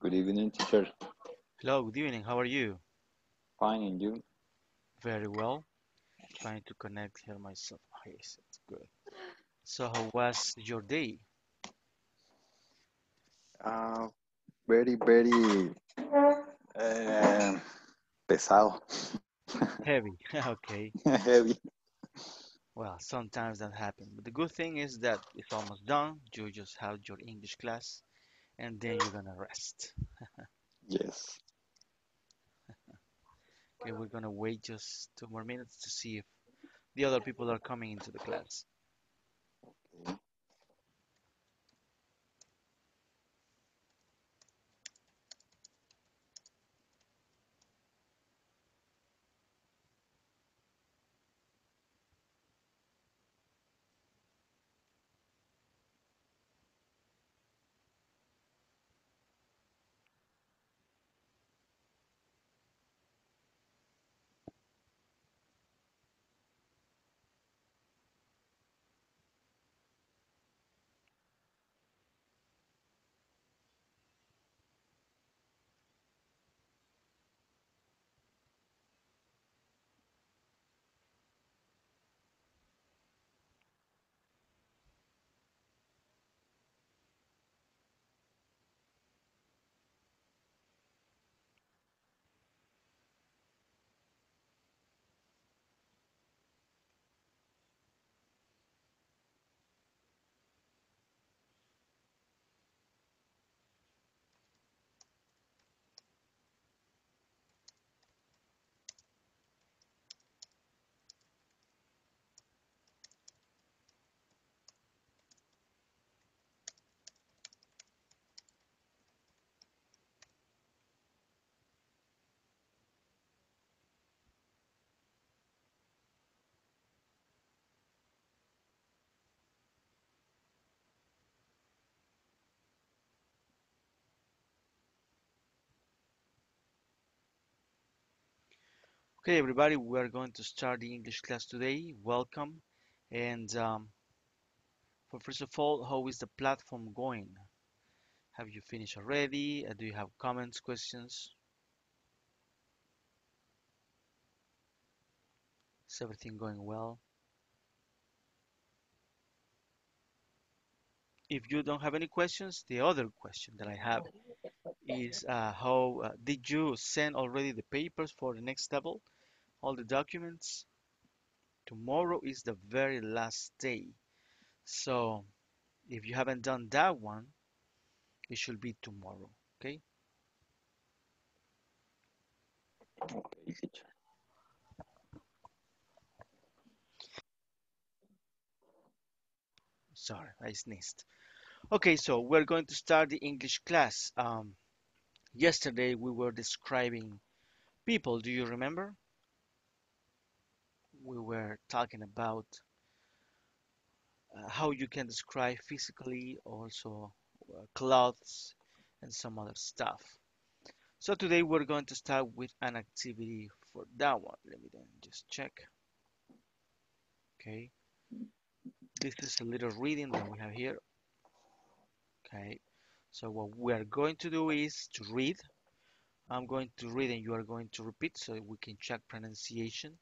Good evening, teacher. Hello, good evening. How are you? Fine, and you? Very well. Trying to connect here myself. Ah, Yes, it's good. So, how was your day? Uh, very, very uh, pesado, Heavy. Okay. heavy. Well, sometimes that happens. But the good thing is that it's almost done. You just have your English class and then you're gonna rest. Yes. Okay, we're gonna wait just two more minutes to see if the other people are coming into the class. Okay, everybody, we're going to start the English class today. Welcome. And um, for first of all, how is the platform going? Have you finished already? Uh, do you have comments, questions? Is everything going well? If you don't have any questions, the other question that I have is uh, how uh, did you send already the papers for the next level? All the documents? Tomorrow is the very last day. So if you haven't done that one, it should be tomorrow. Okay? Sorry, I sneezed. Okay, so we're going to start the English class. Um, yesterday we were describing people. Do you remember? We were talking about uh, how you can describe physically, also uh, clothes and some other stuff. So today we're going to start with an activity for that one. Let me then just check. Okay, this is a little reading that we have here. Okay, so what we are going to do is to read. I'm going to read and you are going to repeat so we can check pronunciation.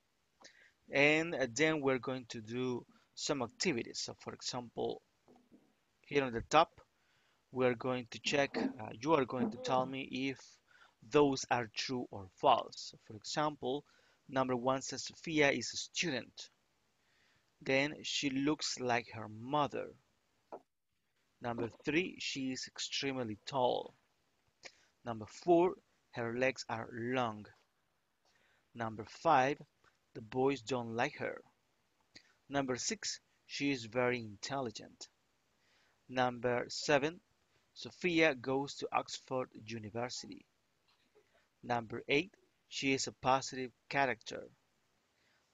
And uh, then we're going to do some activities. So for example, here on the top, we're going to check, uh, you are going to tell me if those are true or false. For example, number one says Sophia is a student. Then she looks like her mother. Number three, she is extremely tall. Number four, her legs are long. Number five, the boys don't like her. Number six, she is very intelligent. Number seven, Sophia goes to Oxford University. Number eight, she is a positive character.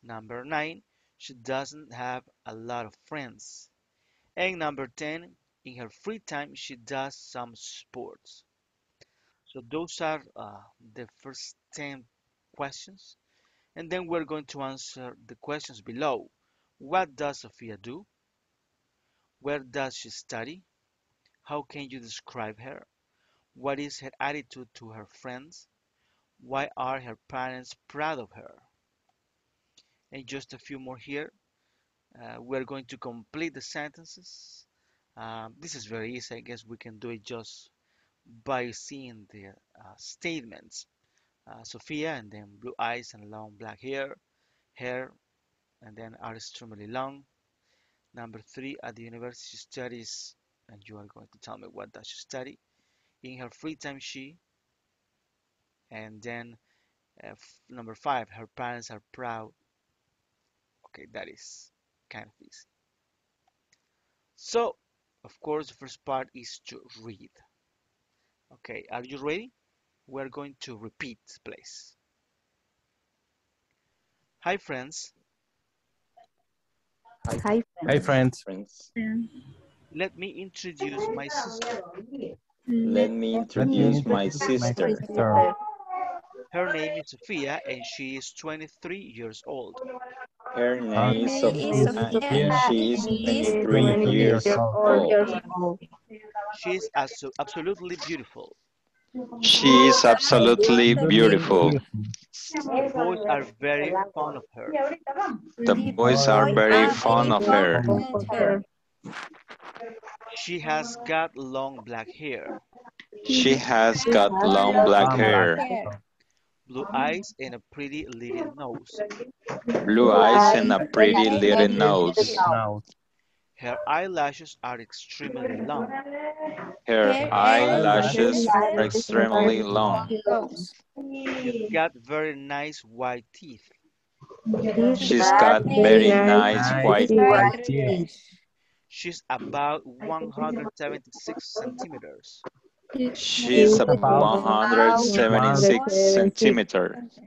Number nine, she doesn't have a lot of friends. And number 10, in her free time, she does some sports. So those are uh, the first 10 questions. And then we're going to answer the questions below. What does Sophia do? Where does she study? How can you describe her? What is her attitude to her friends? Why are her parents proud of her? And just a few more here. Uh, we're going to complete the sentences. Um, this is very easy. I guess we can do it just by seeing the uh, statements. Uh, Sophia, and then blue eyes and long black hair, hair, and then are extremely long. Number three, at the university studies, and you are going to tell me what does she study. In her free time, she, and then uh, number five, her parents are proud. Okay, that is kind of easy. So, of course, the first part is to read. Okay, are you ready? We're going to repeat, please. Hi, friends. Hi, Hi, friends. friends. Let me introduce my sister. Let me introduce my introduce my sister. sister. Her name is Sophia and she is 23 years old. Her Her name is name Sophia is and she is and she is 23 years old. She is absolutely beautiful. She is absolutely beautiful. The boys are very fond of her. The boys are very fond of her. She has got long black hair, She has got long black hair, blue eyes, and a pretty little nose. blue eyes, and a pretty little nose. Her eyelashes are extremely long. Her Her eyelashes eyelashes are extremely long. She's got very nice white teeth. She's got very nice white white teeth. She's about 176 centimeters. She's about 176 centimeters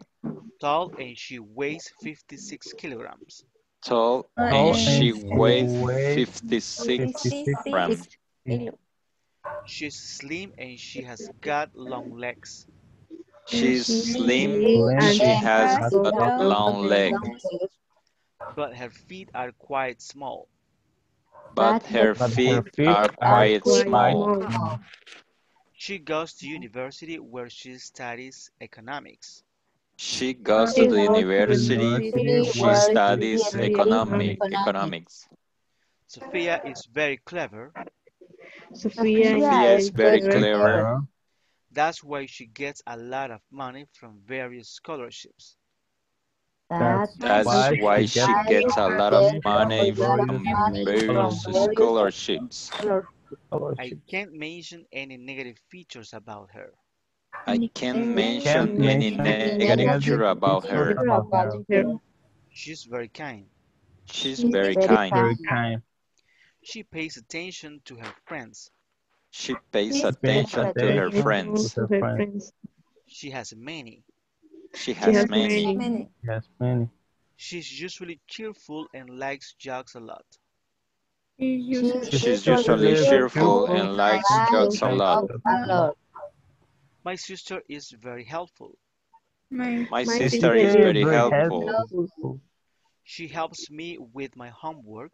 tall and she weighs 56 kilograms. tall and she weighs 56 grams. She's slim and she has got long legs. She's slim and she has got long legs, but her feet are quite small. but her But her feet feet are quite small. She goes to university where she studies economics. She goes to the university. She studies economic, economics. Sophia is very clever. Sophia is very clever. Uh-huh. That's why she gets a lot of money from various scholarships. That's That's why she gets a lot of money from various scholarships. I can't mention any negative features about her. I can't mention any negative feature about her. She's very kind. She's very kind. very kind. Very kind. She pays attention to her friends. She pays attention to her friends. To her friends. She has many. She has many. Many. Yes, many. She's usually cheerful and likes jokes a lot. She's usually cheerful and likes jokes a lot. My sister is very helpful. My sister is very helpful. She helps me with my homework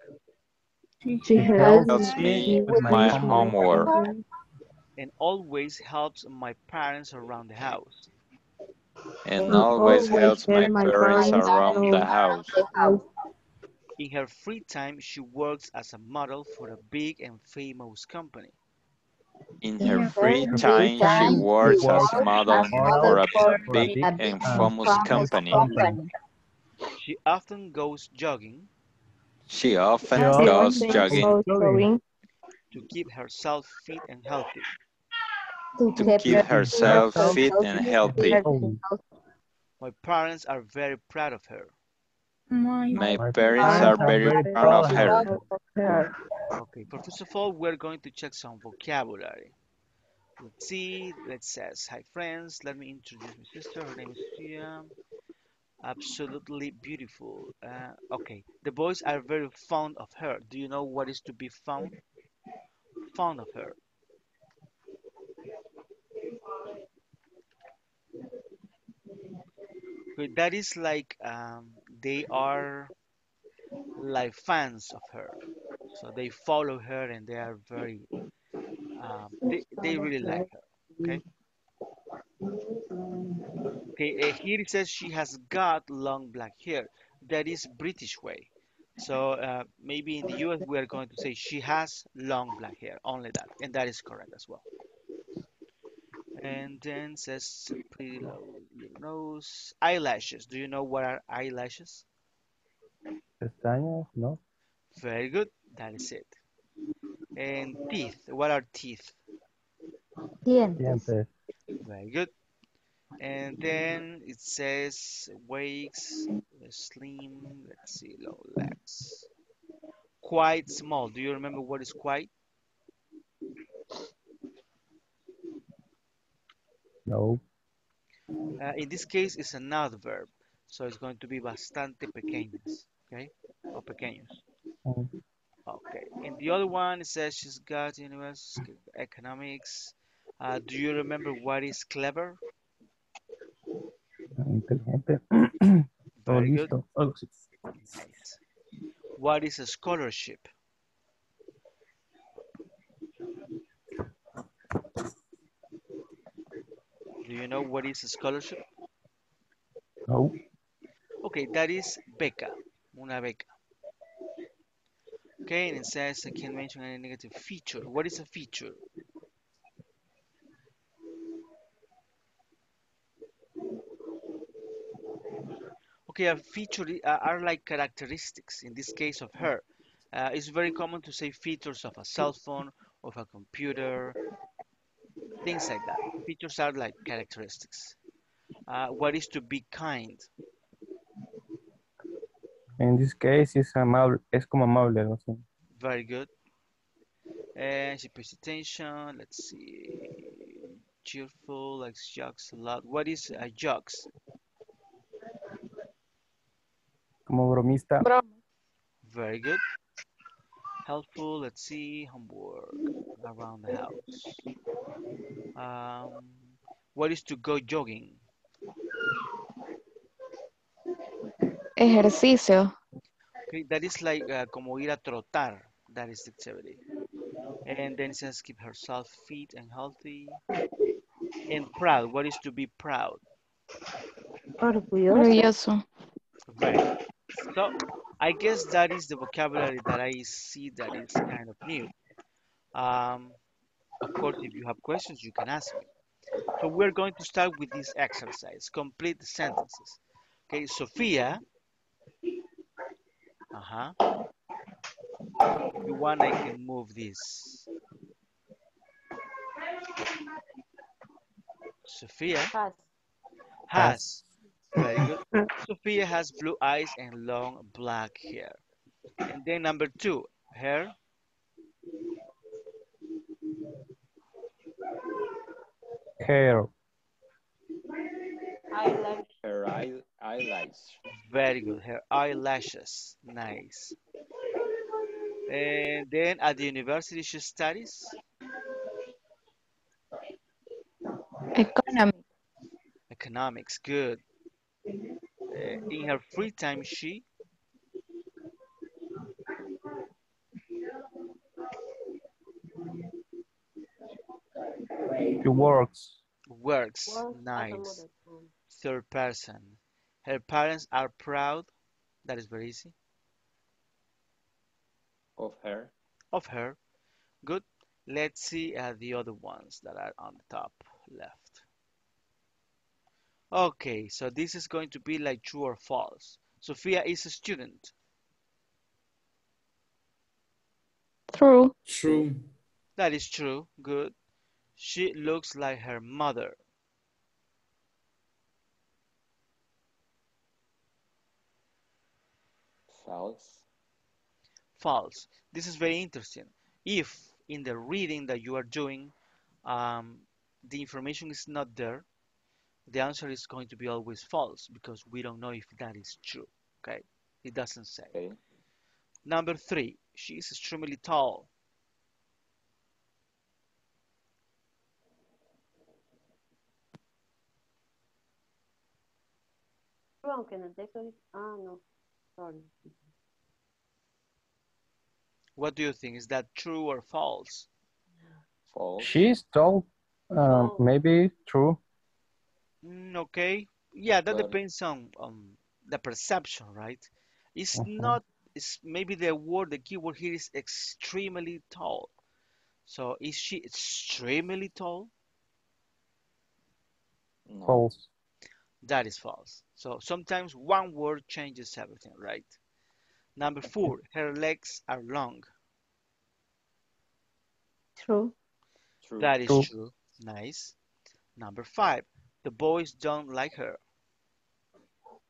She Helps me with my homework and always helps my parents around the house. and always helps my parents around the house. In her free time, she works as a model for a big and famous company. In her free time, she works as a model for a big and famous company. She often goes jogging She often She goes jogging to keep herself fit and healthy. to keep herself fit and healthy. My parents are very proud of her. My parents are very proud of her. Okay, but first of all, we're going to check some vocabulary. Let's see. Let's says hi friends. Let me introduce my sister. Her name is Sia. Absolutely beautiful. Uh, okay, the boys are very fond of her. Do you know what is to be fond? Fond of her. Okay, that is like um, they are like fans of her. So they follow her and they are very, um, they, they really like her. Okay. Okay, uh, here it says she has got long black hair. That is British way. So uh, maybe in the US we are going to say she has long black hair, only that, and that is correct as well. And then says pretty low nose, eyelashes. Do you know what are eyelashes? Pestañas, ¿no? Very good, that is it. And teeth. What are teeth? Dientes. Dientes. Very good. And then it says wakes, slim, let's see, low legs. Quite small. Do you remember what is quite? No. Uh, in this case, it's an adverb. So it's going to be bastante pequeñas, okay? Or pequeños. Mm. Okay. And the other one it says she's got universe economics. Uh, do you remember what is clever? O Very good. Oh, Algo así. Nice. What is a scholarship? Do you know what is a scholarship? No. Okay, that is beca, una beca. Okay, and it says I can't mention any negative feature. What is a feature? Okay, a feature uh, are like characteristics. In this case of her, uh, it's very common to say features of a cell phone, of a computer, things like that. Features are like characteristics. Uh, what is to be kind? In this case, es amable. Es como amable, algo así. Very good. And she pays attention. Let's see. Cheerful, likes jokes a lot. What is a jokes? Como bromista. Very good. Helpful, let's see. Homework around the house. Um, what is to go jogging? Ejercicio. Okay, that is like uh, como ir a trotar. That is the activity. And then it says keep herself fit and healthy. And proud. What is to be proud? Orgulloso. Orgulloso. Very good. So I guess that is the vocabulary that I see that is kind of new. Um, of course, if you have questions, you can ask me. So we're going to start with this exercise. Complete the sentences. Okay, Sophia. Uh-huh. If you want, I can move this. Sophia Has. has. Very good. Sophia has blue eyes and long black hair. And then number two, hair. Hair. Eyelash. Her eye, eyelids. Very good. Her eyelashes. Nice. And then at the university she studies Economics. economics. Good. Uh, in her free time she He works. works. Nice. Third person. Her parents are proud. That is very easy. Of her. Of her. Good. Let's see uh, the other ones that are on the top left. Okay, so this is going to be like true or false. Sophia is a student. True. True. That is true. Good. She looks like her mother. False. False. This is very interesting. If in the reading that you are doing, um, the information is not there, the answer is going to be always false because we don't know if that is true. Okay, it doesn't say. Okay. Number three, she is extremely tall. Aunque en el texto dice, ah, no, sorry. What do you think? Is that true or false? False. She's tall. Um, False. maybe true. Mm, okay. Yeah, that But depends on um, the perception, right? It's Mhm. not, it's maybe the word, the keyword here is extremely tall. So is she extremely tall? no. False. That is false. So sometimes one word changes everything, right? Number four, her legs are long. True. True. That is True. true. Nice. Number five, the boys don't like her.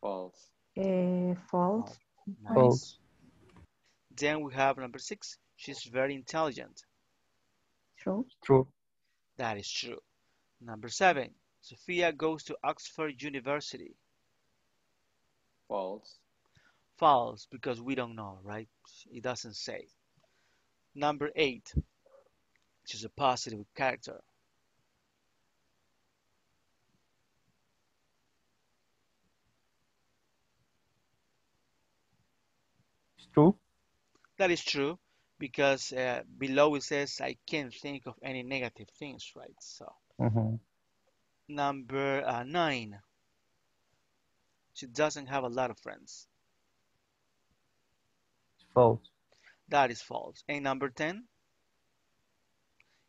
False. Uh, false. Nice. False. Then we have number six, she's very intelligent. True. True. That is true. Number seven, Sophia goes to Oxford University. False. False, because we don't know, right? It doesn't say. Number eight, she's a positive character. True. That is true, because uh, below it says I can't think of any negative things, right? So Mhm. number uh, nine, she doesn't have a lot of friends. False. That is false. And number 10,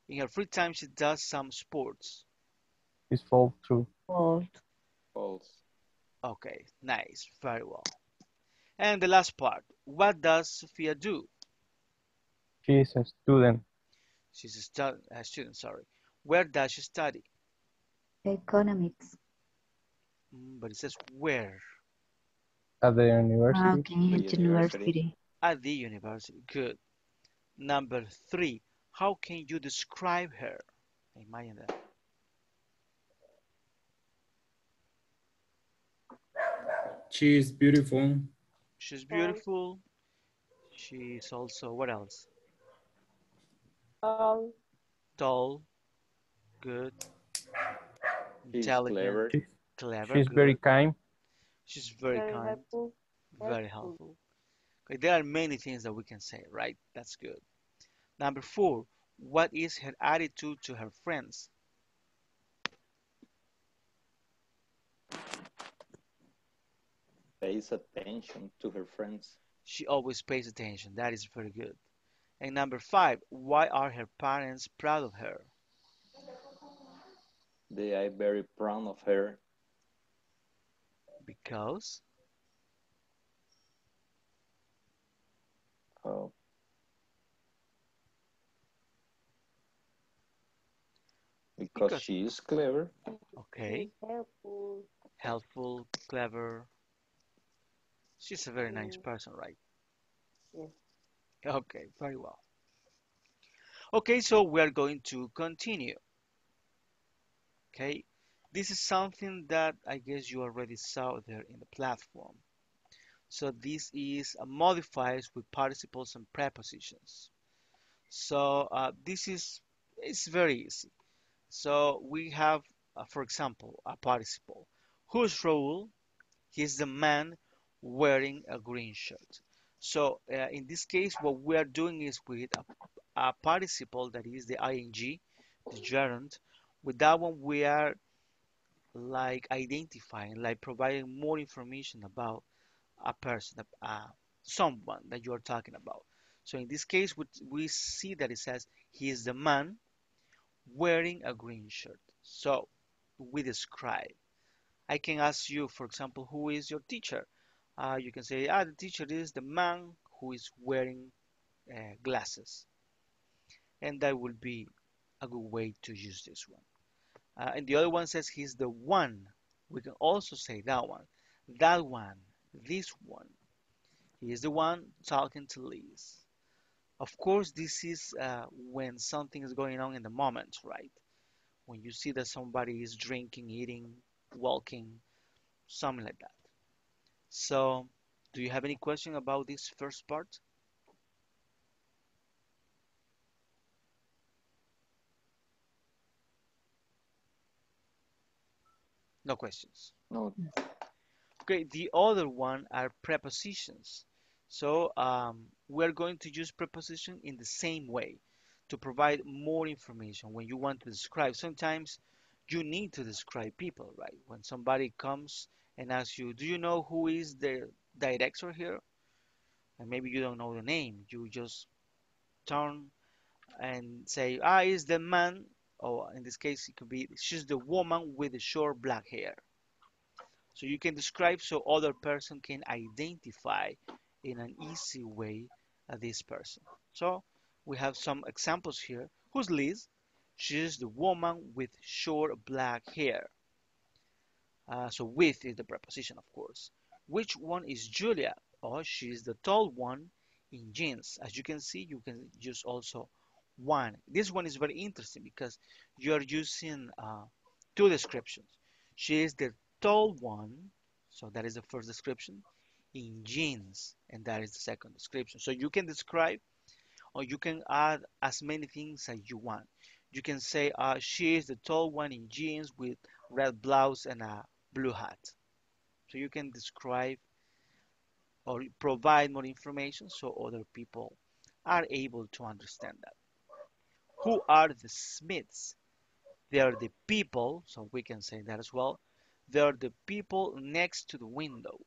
in her free time, she does some sports. It's false. True. False. False. Okay, nice, very well. And the last part, what does Sophia do? She is a student. She's a, stu- a student, sorry. Where does she study? Economics. Mm, but it says where? At the university. Okay, at university. university. At the university. Good. Number three, how can you describe her? Imagine that. She is beautiful. She's beautiful. She's also, what else? Tall. Tall. Good. She's Intelligent. clever. She's, Clever. she's very kind. She's very Very kind. helpful. Very helpful. helpful. Okay, there are many things that we can say, right? That's good. Number four, what is her attitude to her friends? Pays attention to her friends. She always pays attention. That is very good. And number five, why are her parents proud of her? They are very proud of her. Because Uh, because Because- she is clever. okay, helpful. helpful, clever. She's a very nice person, right? Yes. Okay, very well. Okay, so we are going to continue. Okay, this is something that I guess you already saw there in the platform. So this is uh, modifiers with participles and prepositions. So uh, this is it's very easy. So we have, uh, for example, a participle. Whose Raul? He's the man wearing a green shirt. So uh, in this case, what we are doing is with a, a participle that is the ing, the gerund. With that one, we are like identifying, like providing more information about a person, uh, someone that you are talking about. So in this case, we, we see that it says he is the man wearing a green shirt. So we describe. I can ask you, for example, who is your teacher? Uh, you can say, ah, the teacher is the man who is wearing uh, glasses. And that will be a good way to use this one. Uh, and the other one says he's the one. We can also say that one. That one. This one. He is the one talking to Liz. Of course, this is uh, when something is going on in the moment, right? When you see that somebody is drinking, eating, walking, something like that. So, do you have any question about this first part? No questions. No, Okay, the other one are prepositions. So um, we're going to use preposition in the same way. to provide more information when you want to describe. Sometimes you need to describe people, right? When somebody comes and asks you, Do you know who is the director here? And maybe you don't know the name. You just turn and say, Ah, is the man, or in this case, it could be, she's the woman with the short black hair. So you can describe so other person can identify in an easy way uh, this person. So we have some examples here. Who's Liz? She's the woman with short black hair. Uh, so with is the preposition, of course. Which one is Julia? Oh, she's the tall one in jeans. As you can see, you can use also one. This one is very interesting because you are using uh, two descriptions. She is the tall one, so that is the first description, in jeans, and that is the second description. So you can describe or you can add as many things as you want. You can say uh, she is the tall one in jeans with red blouse and a blue hat. So you can describe or provide more information so other people are able to understand that. Who are the Smiths? They are the people, so we can say that as well. They are the people next to the window.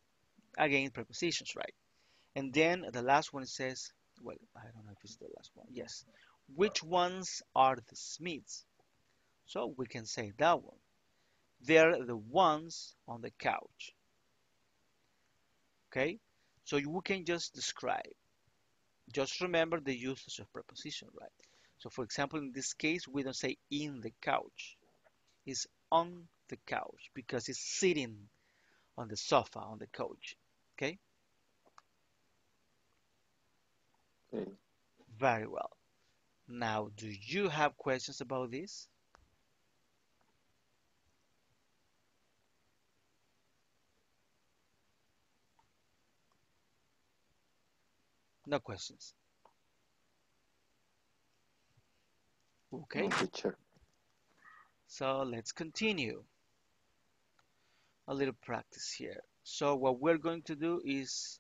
Again, prepositions, right? And then the last one says, well, I don't know if it's the last one. Yes. Which ones are the Smiths? So we can say that one. They're the ones on the couch. Okay? So you can just describe. Just remember the usage of preposition, right? So for example, in this case, we don't say in the couch. It's on the couch because it's sitting on the sofa, on the couch. Okay? Okay. Very well. Now, do you have questions about this? No questions. Okay, No, teacher. so let's continue. A little practice here. So what we're going to do is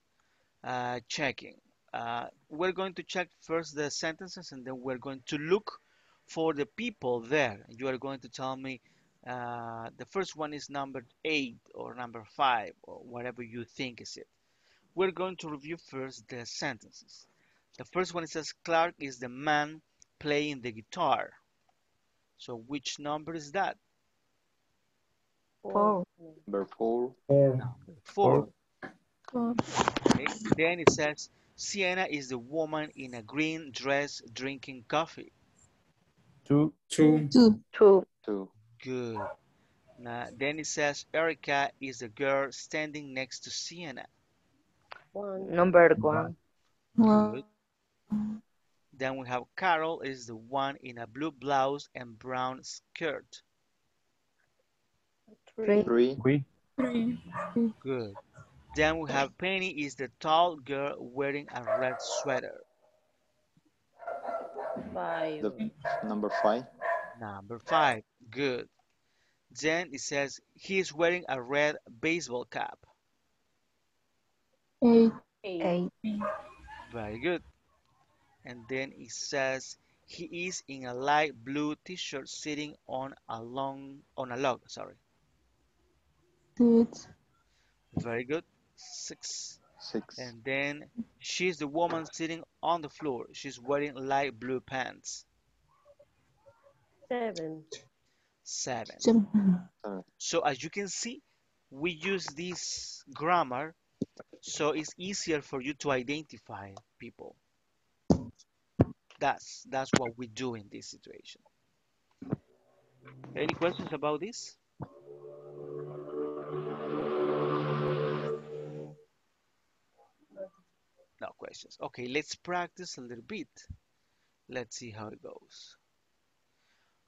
uh, checking. Uh, we're going to check first the sentences and then we're going to look for the people there. You are going to tell me uh, the first one is number eight or number five or whatever you think is it. We're going to review first the sentences. The first one says Clark is the man playing the guitar. So which number is that? Four. Number four. Four. Okay. Then it says Sienna is the woman in a green dress drinking coffee. Two, Two. Two. Two. Good. Now, then it says Erica is the girl standing next to Sienna. One. Number one. Good. Then we have Carol is the one in a blue blouse and brown skirt. Three. Three. three, Good. Then we have Penny is the tall girl wearing a red sweater. Five. The number five. Number five. Good. Then it says he is wearing a red baseball cap. Eight. Eight. Very good. And then it says he is in a light blue t-shirt sitting on a long on a log, sorry. Six. Very good. Six. Six. And then she's the woman sitting on the floor. She's wearing light blue pants. Seven. Seven. Seven. So as you can see, we use this grammar so it's easier for you to identify people. That's that's what we do in this situation. Any questions about this? No questions. Okay, let's practice a little bit. Let's see how it goes.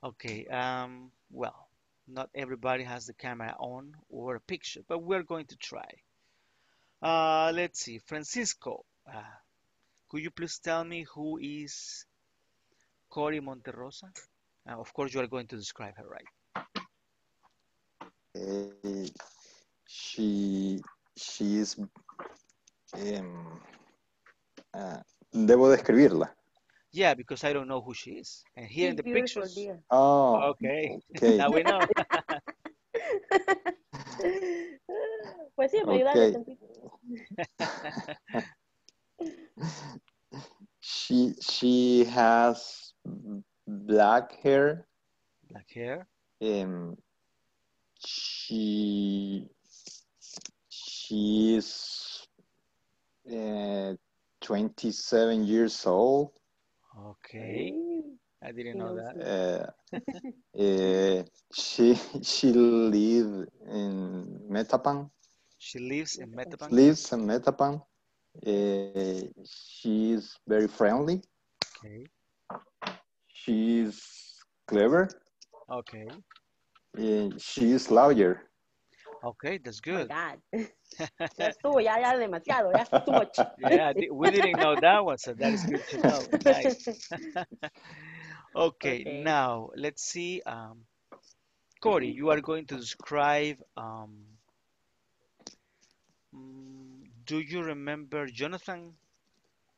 Okay, um, well, not everybody has the camera on or a picture, but we're going to try. Uh, let's see, Francisco, uh, could you please tell me who is Cory Monterrosa? Uh, of course, you are going to describe her, right? Eh, she, she is. em, ah, debo describirla. Yeah, because I don't know who she is. And here in the beautiful, pictures. dear. Oh, Okay, okay. now we know. Pues sí, para ayudarle Okay. tantito. She she has black hair. Black hair. Um, she she is uh, 27 years old. Okay, I didn't know that. Uh, uh, she she live in Metapan. She lives in Metapan. Lives in Metapan. Uh, she is very friendly. Okay, She is clever. okay, Uh, she is lawyer. okay, that's Oh good. God. Ya estuvo, ya, ya demasiado, ya too much. Yeah, we didn't know that one, so that is good to know. Nice. Okay, Okay. now let's see. Um, Corey, you are going to describe. Um, mm, do you remember Jonathan?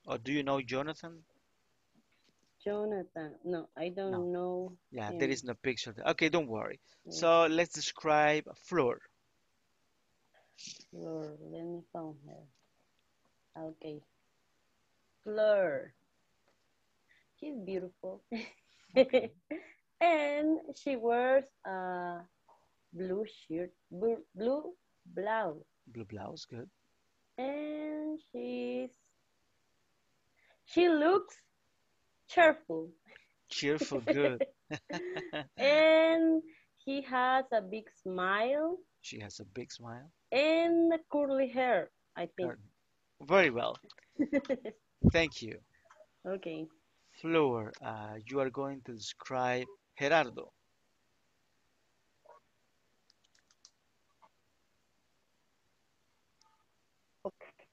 Or do you know Jonathan? Jonathan. No, I don't No. know. Yeah, there him. is no picture. there. Okay, don't worry. Yeah. So let's describe Flor. Fleur, let me find her. Okay. Flor. She's beautiful. and she wears a blue shirt, blue, blue blouse. Blue blouse, good. And she's, she looks cheerful. Cheerful, good. and he has a big smile She has a big smile. and curly hair, I think. Very well. Thank you. okay. Flor, uh, you are going to describe Gerardo.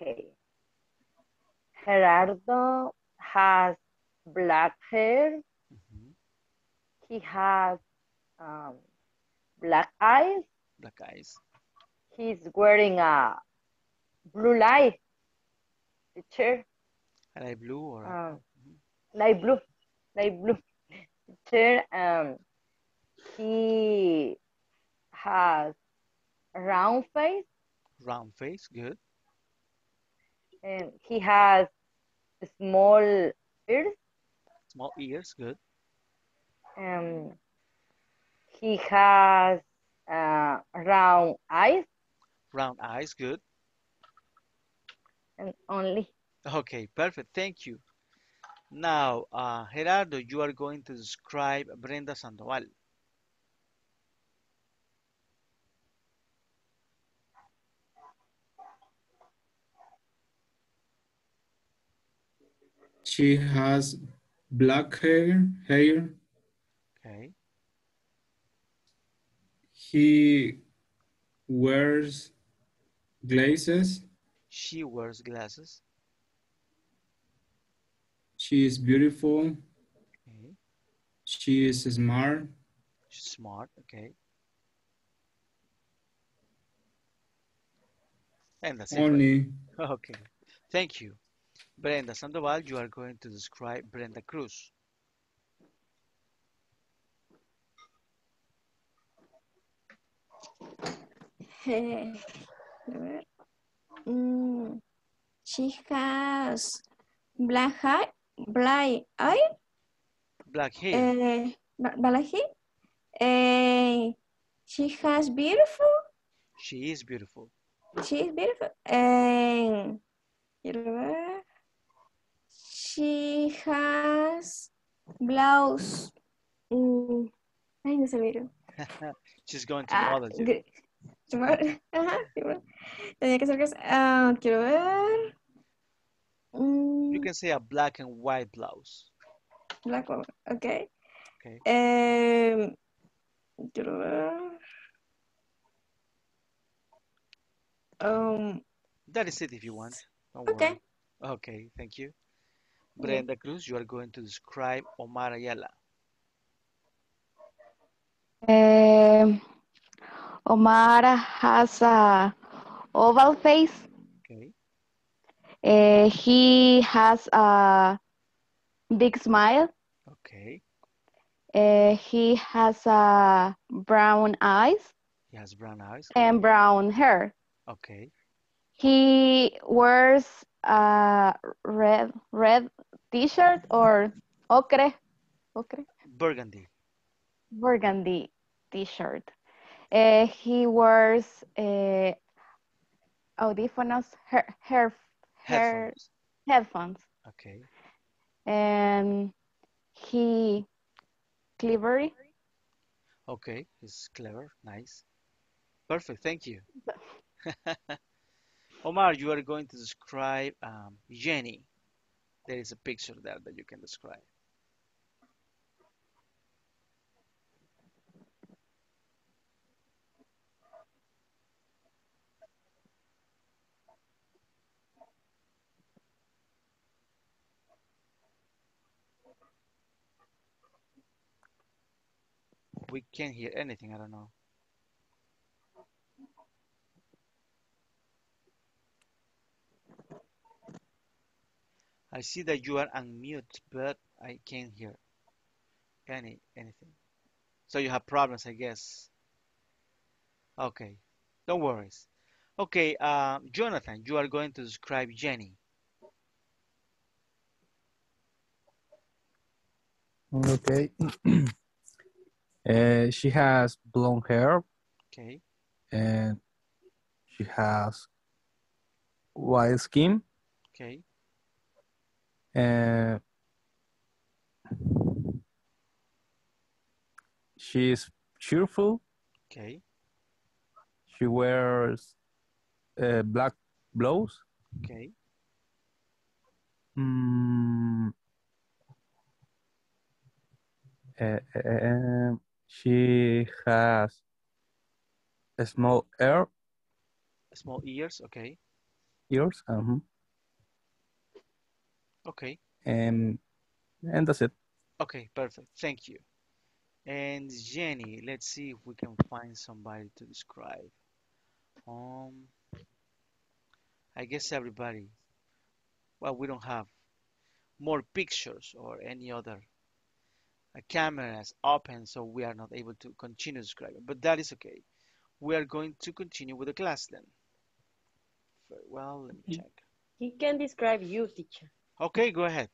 Okay. Gerardo has black hair. Mhm. He has um, black eyes. Black eyes. He's wearing a blue light picture. Light blue or Um, light blue. Light blue picture. Um, he has a round face round face, good. And he has small ears. Small ears, good. Um, he has uh, round eyes Round eyes, good. and only. Okay, perfect. Thank you. Now, uh, Gerardo, you are going to describe Brenda Sandoval. She has black hair, hair. Okay. He wears glasses. She wears glasses. She is beautiful. Okay. She is smart. She's smart. Okay. And that's it. right? Only Okay. Thank you. Brenda Sandoval, you are going to describe Brenda Cruz. Eh. Mm, she has black hair, black eye, Black hair. eh, ba- black hair. Eh, she has beautiful, She is beautiful. she is beautiful. And ver. She has blouse. Mm, ay, no se vieron. She's going to Ah, gr- Simón, Ajá, Simón. Tenía que ser que ah, quiero ver. Mm, You can say a black and white blouse. Black one, ok. Okay. Em, quiero ver. Um, That is it if you want. Don't okay. worry. Okay, thank you. Brenda Cruz, you are going to describe Omar Ayala. Um, Omar has a oval face. Okay. Uh, he has a big smile. Okay. Uh, he has uh, brown eyes He has brown eyes. and brown hair. Okay. He wears a red red t-shirt or ocre, ocre, Burgundy. burgundy t-shirt. Uh, he wears uh, audífonos, hair, hair, hair Headphones. headphones, Okay. and he clever. Okay. He's clever. Nice. Perfect. Thank you. Omar, you are going to describe um, Jenny. There is a picture there that you can describe. We can't hear anything. I don't know. I see that you are unmute, but I can't hear any anything. So you have problems, I guess. Okay, don't worry. Okay, uh, Jonathan, you are going to describe Jenny. Okay. Uh, she has blonde hair Okay, and she has white skin okay, and she is cheerful. okay, She wears uh, black blouse. okay, Mm, uh, uh, um, she has a small ear, small ears. Okay, ears, uh okay, and and that's it. okay, perfect. Thank you. And Jenny, let's see if we can find somebody to describe. Um, I guess everybody. Well, we don't have more pictures or any other uh, cameras open, so we are not able to continue describing. But that is okay. We are going to continue with the class then. Very well, let me check. He can describe you, teacher. Okay, go ahead.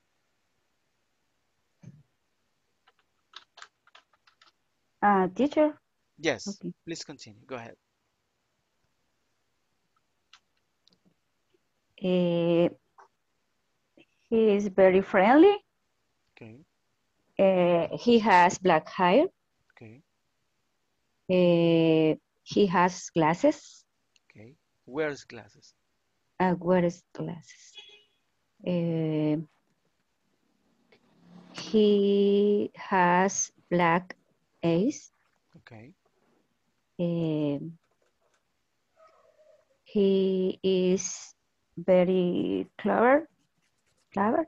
Uh, teacher, Yes, Okay. please continue. Go ahead. uh, he is very friendly. Okay, Uh, he has black hair. okay, Uh, he has glasses. okay. Wears glasses. Uh, wears glasses. Uh, he has black eyes. Okay, Um, he is very clever. Clever.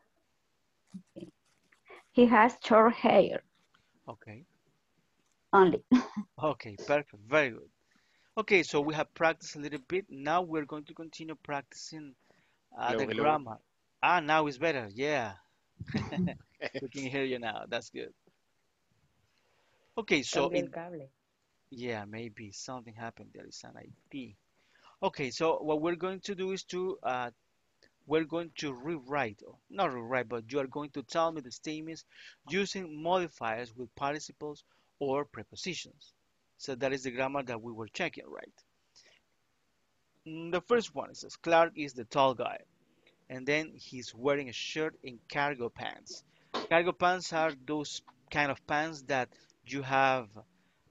Okay. He has short hair okay, only. okay. Perfect. Very good. Okay, so we have practiced a little bit. Now we're going to continue practicing uh, Hello, the hello. grammar. Ah, now it's better. Yeah. We can hear you now. That's good. Okay, so in. Yeah, maybe something happened. There is an IP. Okay, so what we're going to do is to uh, we're going to rewrite, or not rewrite, but you are going to tell me the statements using modifiers with participles or prepositions. So that is the grammar that we were checking, right? Mm, The first one says Clark is the tall guy, and then he's wearing a shirt and cargo pants. Cargo pants are those kind of pants that you have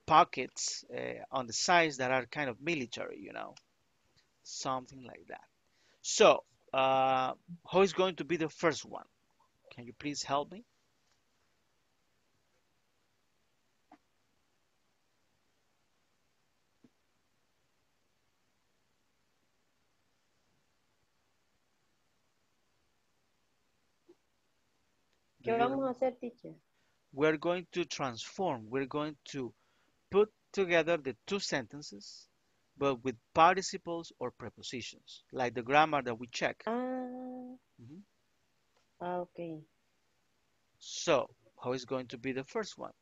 pockets uh, on the sides that are kind of military, you know, something like that. So, uh, who is going to be the first one? Can you please help me? ¿Qué vamos a hacer, teacher? We're going to transform. We're going to put together the two sentences, but with participles or prepositions, like the grammar that we check. Ah, Mhm. ah, ok. So, how is going to be the first one?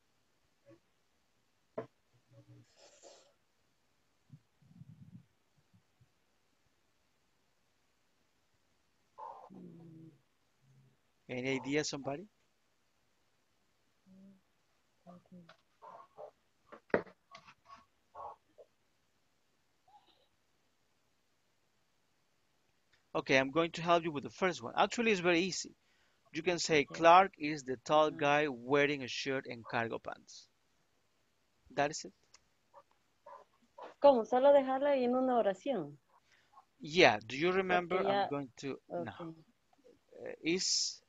Any idea, somebody? Okay, I'm going to help you with the first one. Actually, it's very easy. You can say Clark is the tall guy wearing a shirt and cargo pants. That is it. ¿Cómo? Solo dejarla ahí en una oración. Yeah, do you remember? Porque I'm going to. No. Uh, is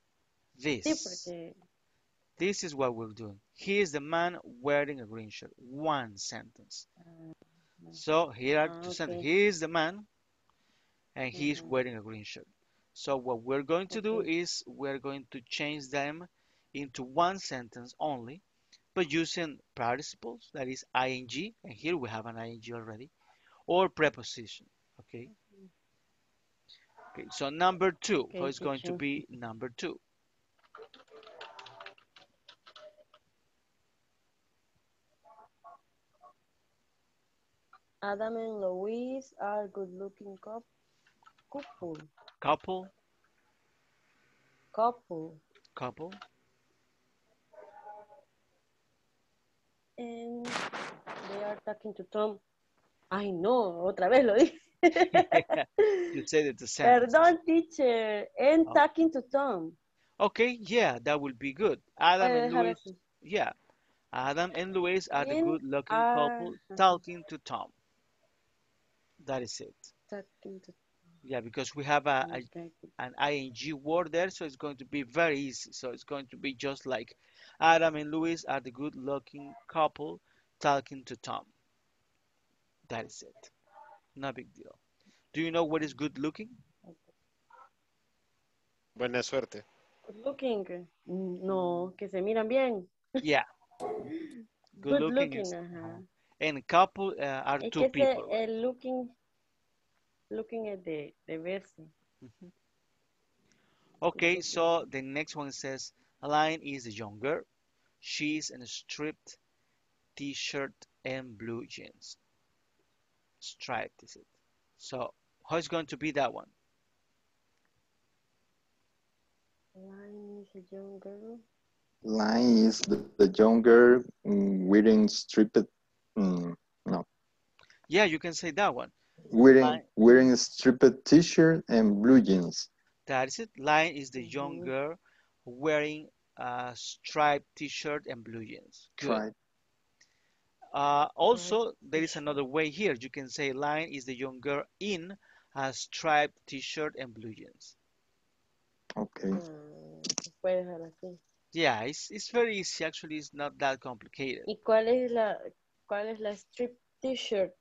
Sí, this. porque This is what we're doing. He is the man wearing a green shirt. One sentence. So here are Ah, two sentences. He is the man and he is Mhm. wearing a green shirt. So what we're going to do is we're going to change them into one sentence only, but using participles, that is ing, and here we have an ing already, or preposition. Okay. Okay. So number two, Okay, is going to be number two? Adam and Louise are good-looking coup- couple. Couple, Couple. couple. And they are talking to Tom. Ay, no, otra vez lo dije. you said it the same. Perdón, teacher. And Oh. talking to Tom. Okay, yeah, that would be good. Adam Puede and Louise. Yeah. Adam and Louise are the good-looking couple talking to Tom. That is it. Yeah, because we have a, a an ing word there, so it's going to be very easy. So it's going to be just like Adam and Luis are the good-looking couple talking to Tom. That is it. No big deal. Do you know what is good-looking? Buena suerte. Good looking. No, que se miran bien. Yeah. Good Good-looking looking, is, ajá. And couple uh, are Es two que ese, people. el looking, looking es de, de verse. Mhm. Okay, so the next one says Aline is a younger. She's in a striped t-shirt and blue jeans. Striped is it? So how is going to be that one? Line is a young girl. Line is the, the younger mm, wearing striped, mm, no, Yeah, you can say that one. wearing Line- wearing a striped t-shirt and blue jeans. That is it. Line is the young girl wearing a striped t-shirt and blue jeans. Good. Right. Uh, also, there is another way here. You can say Line is the young girl in a striped t-shirt and blue jeans. Okay. Se puede dejar así. Yeah, it's, it's very easy. Actually, it's not that complicated. ¿Y cuál es la, cuál es la strip t-shirt?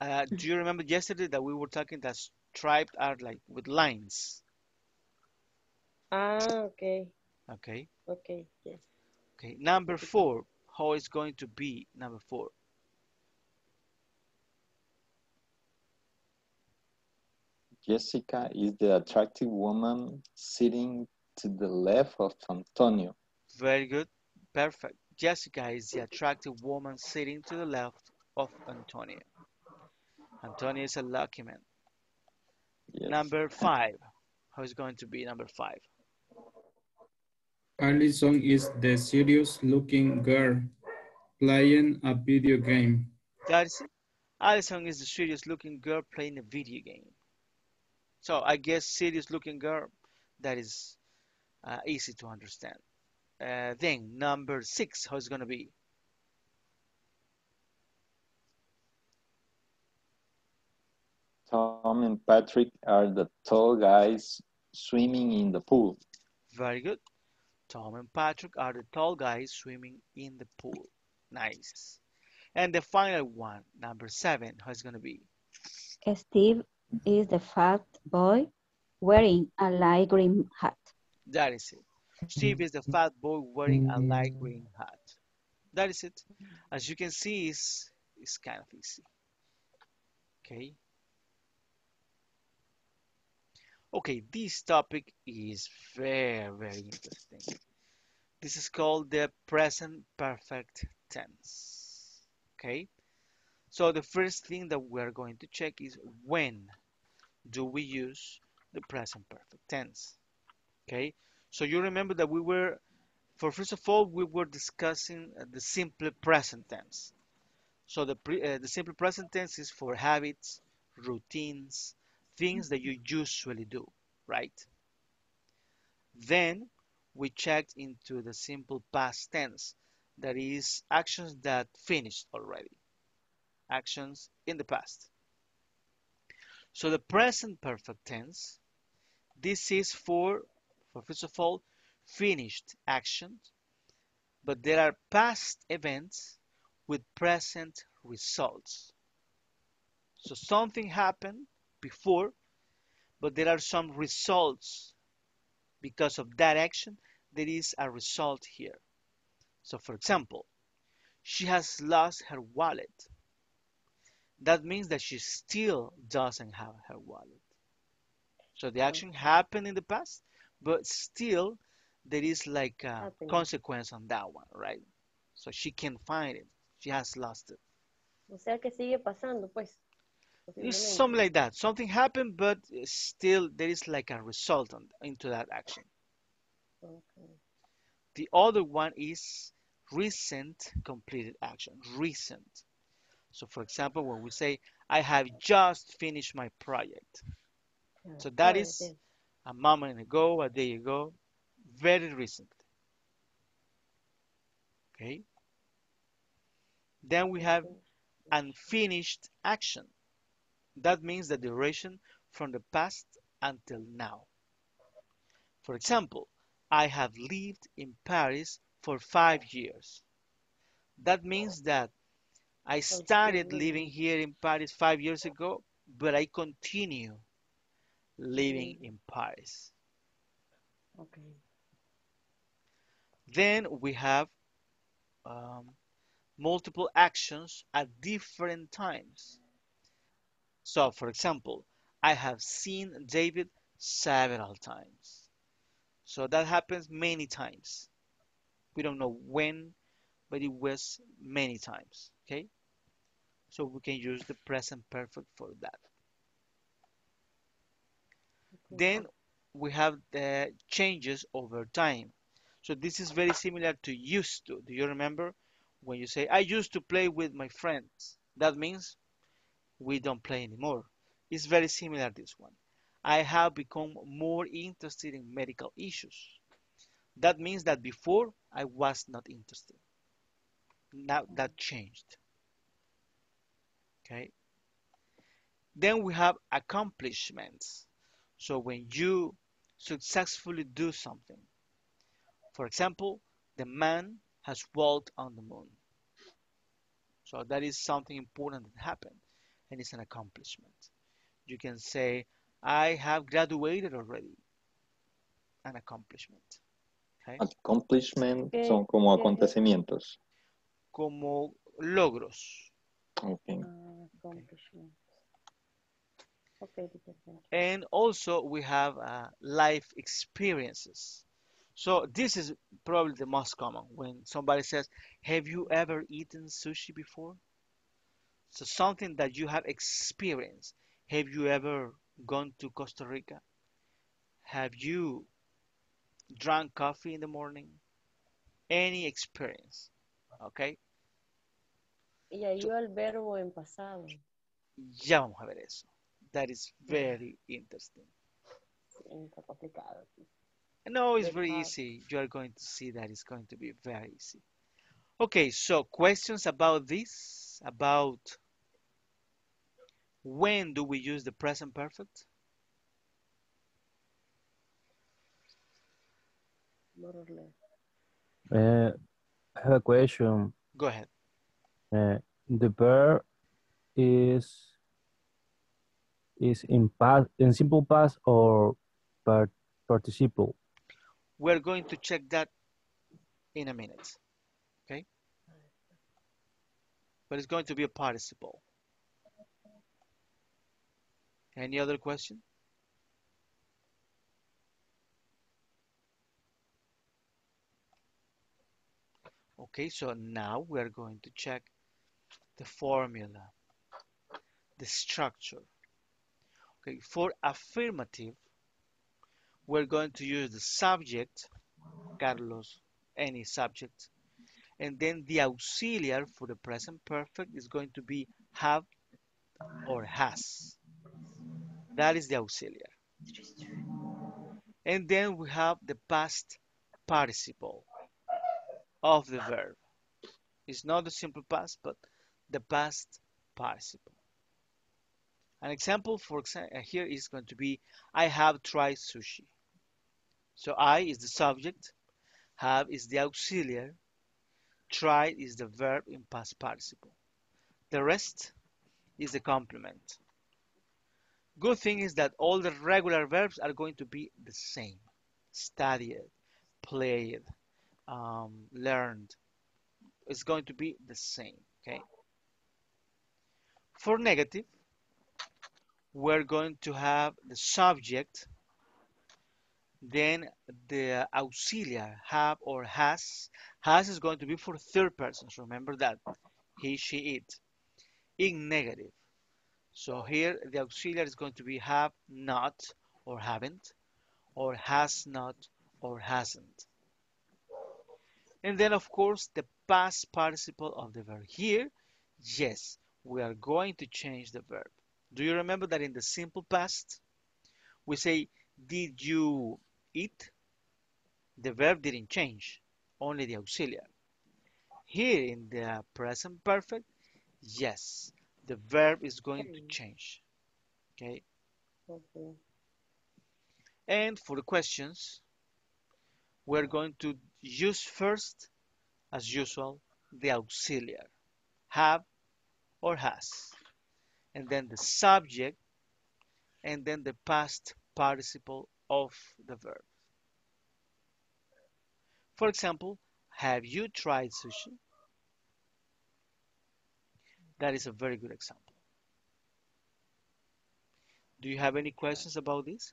Uh, do you remember yesterday that we were talking that striped are like with lines? Ah, okay, Okay. okay, yes. Okay. Number four. How is going to be number four? Jessica is the attractive woman sitting to the left of Antonio. Very good. Perfect. Jessica is the attractive woman sitting to the left of Antonio. Antonio is a lucky man. Yes. Number five. How is going to be number five? Allison is the serious looking girl playing a video game. That is it. Alison is the serious looking girl playing a video game. So I guess serious looking girl, that is uh, easy to understand. Uh, then number six, how is it gonna be? Tom and Patrick are the tall guys swimming in the pool. Very good. Tom and Patrick are the tall guys swimming in the pool. Nice. And the final one, number seven, how is it gonna be? Steve is the fat boy wearing a light green hat. That is it. Steve is the fat boy wearing a light green hat. That is it. As you can see, it's, it's kind of easy. Okay. Okay, this topic is very, very interesting. This is called the present perfect tense. Okay? So the first thing that we're going to check is when do we use the present perfect tense? Okay? So you remember that we were, for first of all, we were discussing uh, the simple present tense. So the, pre, uh, the simple present tense is for habits, routines, things that you usually do, right? Then we checked into the simple past tense, that is actions that finished already, actions in the past. So the present perfect tense, this is for, for first of all, finished actions, but there are past events with present results. So something happened before, but there are some results because of that action. There is a result here. So, for example, she has lost her wallet. That means that she still doesn't have her wallet. So the mm-hmm. action happened in the past, but still there is like a consequence on that one, right? So she can find it. She has lost it. O sea que sigue pasando, pues. It's something like that. Something happened, but still there is like a result on, into that action. Okay. The other one is recent completed action. Recent. So, for example, when we say, I have just finished my project. Yeah, So that is. A moment ago, a day ago, very recently. Okay. Then we have unfinished action. That means the duration from the past until now. For example, I have lived in Paris for five years. That means that I started living here in Paris five years ago, but I continue living in Paris. Okay. Then we have um, multiple actions at different times. So, for example, I have seen David several times. So that happens many times. We don't know when, but it was many times. Okay? So we can use the present perfect for that. Then we have the changes over time. So this is very similar to used to. Do you remember when you say, I used to play with my friends? That means we don't play anymore. It's very similar this one. I have become more interested in medical issues. That means that before I was not interested. Now that changed. Okay. Then we have accomplishments. So when you successfully do something, for example, the man has walked on the moon. So that is something important that happened and it's an accomplishment. You can say, I have graduated already. An accomplishment. Okay? Accomplishment ¿Qué- son como qué- acontecimientos. Como logros. Okay. Ah, accomplishments. Okay, teacher, thank you. And also we have uh, life experiences. So this is probably the most common when somebody says, have you ever eaten sushi before? So something that you have experienced. Have you ever gone to Costa Rica? Have you drank coffee in the morning? Any experience. Okay? Y ahí va el verbo en pasado. Ya vamos a ver eso. That is very interesting. Sí, está complicado. No, it's Very very easy. You are going to see that it's going to be very easy. Okay, so questions about this? About when do we use the present perfect? More or less. Uh, I have a question. Go ahead. Uh, the verb is is in past in simple past or part participle. We're going to check that in a minute. Okay? But it's going to be a participle. Any other question? Okay, so now we are going to check the formula, the structure. Okay, for affirmative, we're going to use the subject, Carlos, any subject, and then the auxiliary for the present perfect is going to be have or has. That is the auxiliary. And then we have the past participle of the verb. It's not the simple past, but the past participle. An example for here is going to be I have tried sushi. So I is the subject, have is the auxiliary, tried is the verb in past participle. The rest is the complement. Good thing is that all the regular verbs are going to be the same. Studied, played, um, learned. It's going to be the same, okay? For negative, we're going to have the subject, then the auxiliary, have or has. Has is going to be for third persons. Remember that. He, she, it. In negative. So here the auxiliary is going to be have not or haven't, or has not or hasn't. And then of course the past participle of the verb. Here, yes, we are going to change the verb. Do you remember that in the simple past, we say, did you eat? The verb didn't change, only the auxiliary. Here in the present perfect, yes, the verb is going to hmm. change. Okay. Okay. And for the questions, we're going to use first, as usual, the auxiliary, have or has, and then the subject, and then the past participle of the verb. For example, have you tried sushi? That is a very good example. Do you have any questions about this?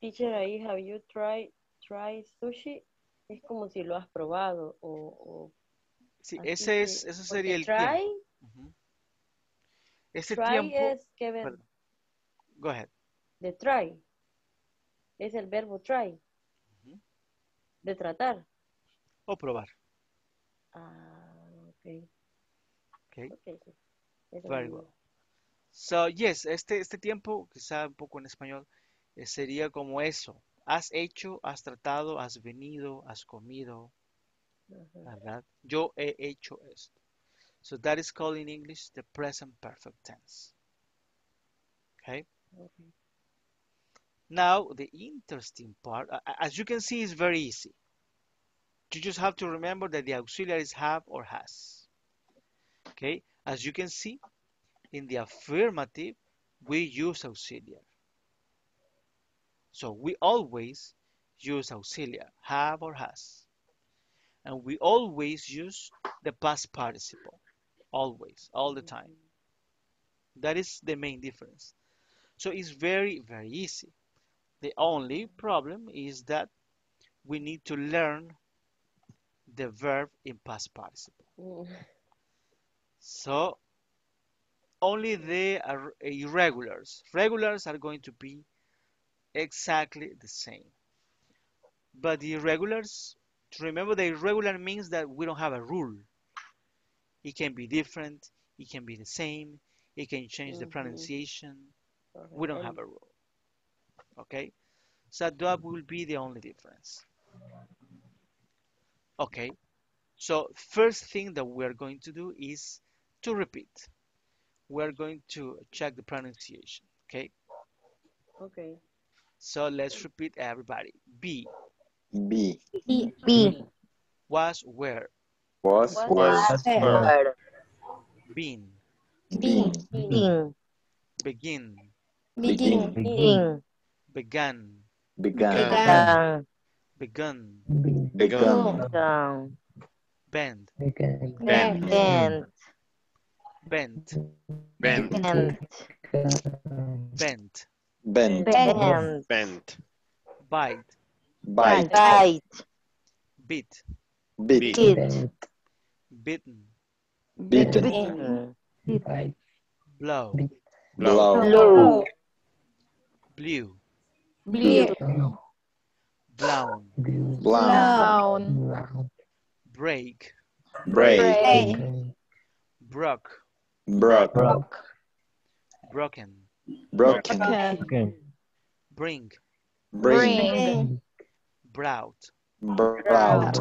Teacher, ahí have you tried try sushi? Es como si lo has probado o, o Sí, así ese que- es, eso porque sería el try, tiempo. Ujú. Ese try tiempo, es que ver go ahead. de try. Es el verbo try. Ujú. De tratar. O probar. Ah, ok. Okay. Ok, sí. Eso Very well. So, yes, este, este tiempo, quizá un poco en español, eh, sería como eso. Has hecho, has tratado, has venido, has comido. ¿Verdad? Yo he hecho esto. So that is called in English the present perfect tense. Okay? ok. Now, the interesting part, as you can see, is very easy. You just have to remember that the auxiliaries have or has. Okay? As you can see, in the affirmative, we use auxiliary. So we always use auxiliary, have or has. And we always use the past participle. Always, all the time. That is the main difference. So it's very, very easy. The only problem is that we need to learn the verb in past participle. So only the irregulars. Regulars are going to be exactly the same. But the irregulars, to remember the irregular means that we don't have a rule. It can be different, it can be the same, it can change the Mhm. pronunciation. We don't have a rule. Okay? So that will be the only difference. Okay. So first thing that we're going to do is to repeat. We're going to check the pronunciation. Okay. Ok. So let's repeat everybody. Be Be B. B. was where? Was Was were Word. been. Been. Being. begin. Begin. Being. began. Began. Begun. Begun. Begun. bend. Bend. Bent. bent bent Bent. bent bent Bent. bent bite bite, bite, beat, beat, hit, beaten, beaten, beaten, blow, blow, blow, blew, Blue. blown, blown, break, break, Break. broke, broke, broken, broken, Okay. bring, bring, Bring. Brought, brought,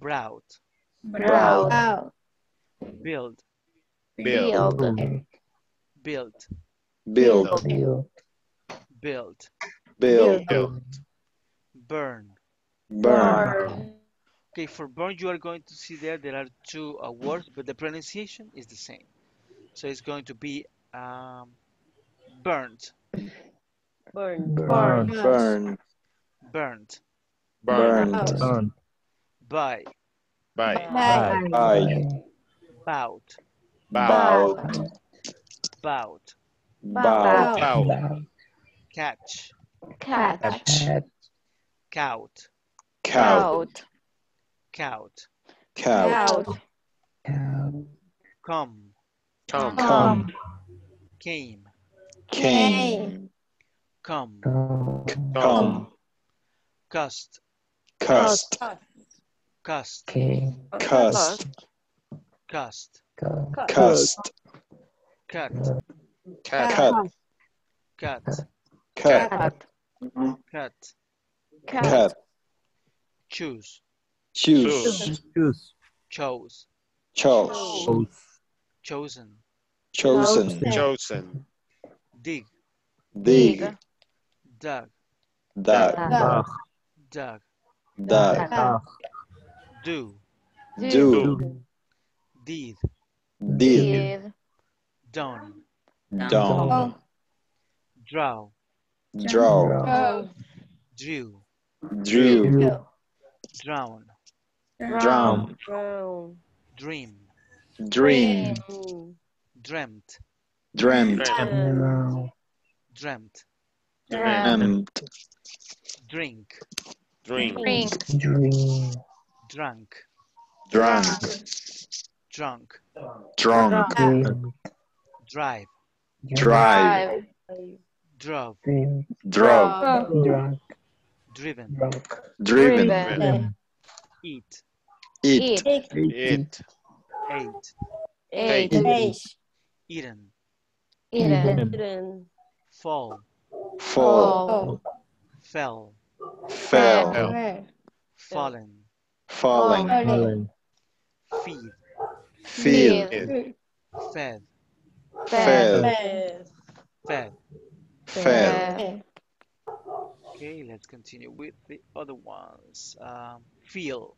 brought, brought, Out. build, Build. built, build, built, build, burn. burn, Okay, for burn, you are going to see there, there are two uh, words, but the pronunciation is the same. So it's going to be um, burnt, Burn. Burn. burn, burnt, burn, Burn. by, Bye. bite, bout, bout, bout, bout, catch, Catch. count, count, count, count, come, come, came, came, come, come, cost, cost, cost, cost, cost, cost, cut, cut, cut, cut, cut, cut, choose, choose, Choose. chose, chose, Choose. chosen, chosen, chosen, dig, dig, dug, dug, Dog. Dug, dug, Dog. do, do, did, did, Did. done, done, draw, draw, drew, drew, drown, drown, Drown. dream, dream, dreamt, dreamt, dreamt, dreamt, drink, drink, Drink. drunk, drunk, drunk, drunk, drive, drive, drove, drove, driven, driven, Driven. eat, eat, Eat. eat, ate, Ate. Age. eaten, Eaten. Children. fall, fall, Oh. Fell, fell, Where? fallen, falling, Fallen. feed, feed, fed, fed, fed. fed, Okay, let's continue with the other ones. Um, feel,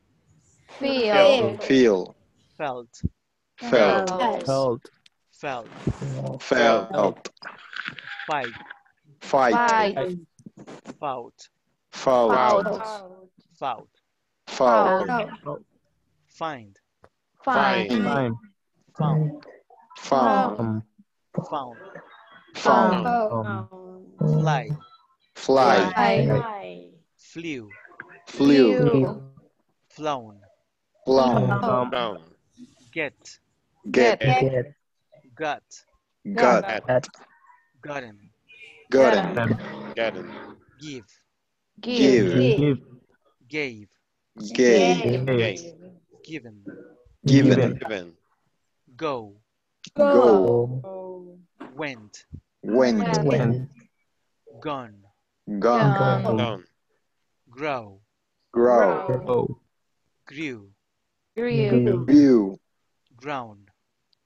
Feel. feel, felt, felt, Felt. felt, felt, fight, fight, Fight. fout, foul, Out. fout, foul, Oh. find, Find. Fine. found, found, Um, found, found, Oh. um, fly, fly, Fly. Flew, flew, flown, blown, um, get, get, get, got, got, at, gotten, gotten, um, gotten, give, Give. give, give, gave, gave, gave, given, given, given, go, go, went, went, went, gone, gone, Gone. down, grow, grow, go, grew, Grew. view, ground,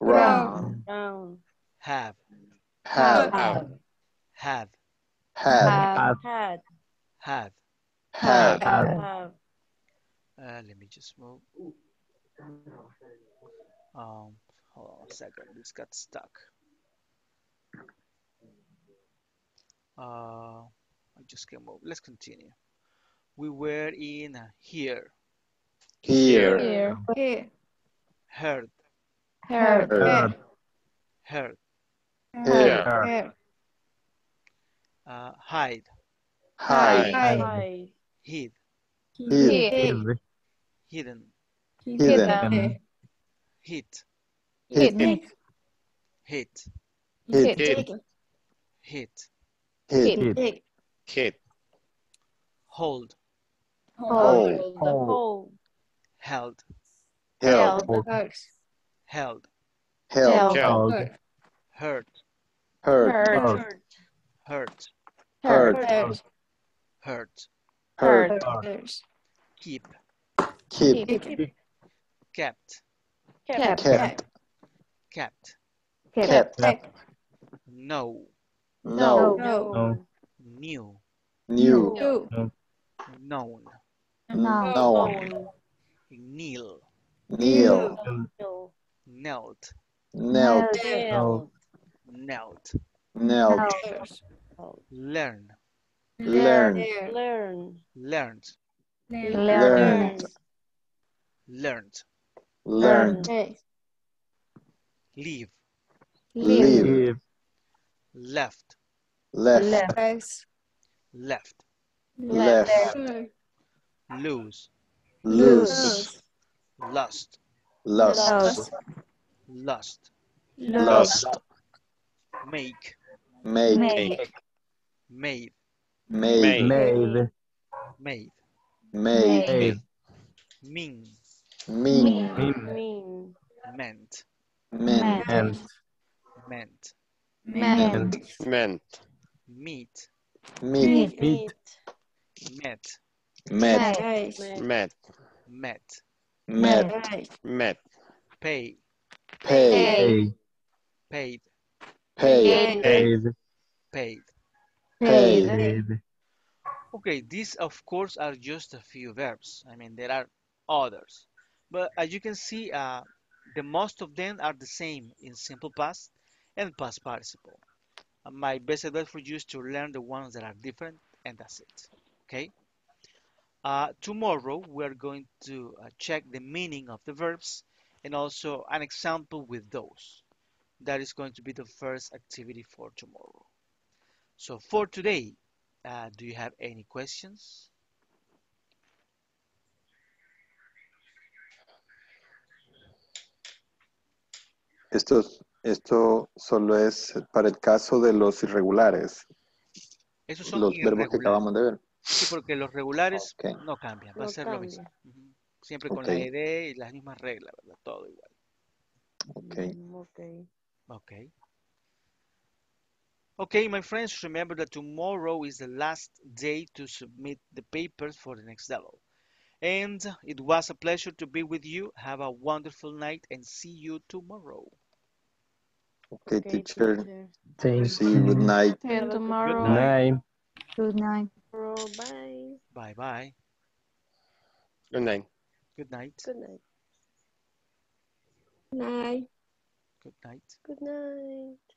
round, Have. have, have, have, had, had, Have. Had. Have. have, have, Have. Uh, let me just move. Um, hold on a second. This got stuck. Uh, I just came over. Let's continue. We were in here, here, Here. Here. heard, Heard. heard, heard, here, heard, Here. uh, hide, hide, Hide. hid, hid, Hid. hidden, hidden, hit, hit, Hit. hit, hit, Hit. hit, hit, Hit. hit, hold, hold, Hold. held, held, held, held, Held. held, hurt, hurt, Hurt. hurt, hurt, Hurts. Hurt, hurt, Hurts. Ah. keep, keep, Keep. kept, Kept. kept, kept, kept, know, no, No. knew, new, Two. known, No. no, kneel, kneel, No. knelt, knelt, Nailed. knelt, knelt, Hurts. learn, learn, There. Learn. learned, learned, learned, learned, leave, leave, Give. left, left, Legs. left, left, Hurt. lose, loose, lost, lost, lost, lost, make, make, Make. made, made, Made. made, made, Made. mean, mean, Mean. Mean. meant, meant, And. meant, meant, meet, meet, Meet. met, met, met, met, met, met, pay, pay, Pay. paid, pay, Paid. paid. Pay, Paid. Okay, these of course are just a few verbs. I mean, there are others. But as you can see, uh, the most of them are the same in simple past and past participle. Uh, my best advice for you is to learn the ones that are different, and that's it. Okay? Uh, tomorrow, we're going to uh, check the meaning of the verbs and also an example with those. That is going to be the first activity for tomorrow. So for today, uh, do you have any questions? Esto, esto solo es para el caso de los irregulares, Esos son los verbos que acabamos de ver. Sí, porque los regulares Ok. no cambian, va a No ser lo mismo. Ujú. Siempre con Ok. la ED y las mismas reglas, ¿verdad? Todo igual. Ok. Mm, Okay. Okay. Okay, my friends, remember that tomorrow is the last day to submit the papers for the next level. And it was a pleasure to be with you. Have a wonderful night and see you tomorrow. Okay, Okay, teacher. teacher. Thank See you. Good night. See you Have a good. Night. Good night. Bye. Bye bye. Good night. Good night. Good night. Good Night. Good night. Good night.